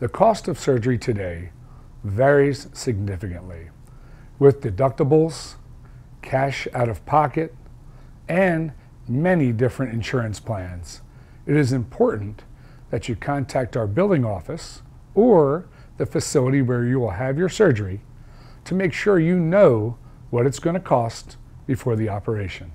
The cost of surgery today varies significantly with deductibles, cash out of pocket, and many different insurance plans. It is important that you contact our billing office or the facility where you will have your surgery to make sure you know what it's going to cost before the operation.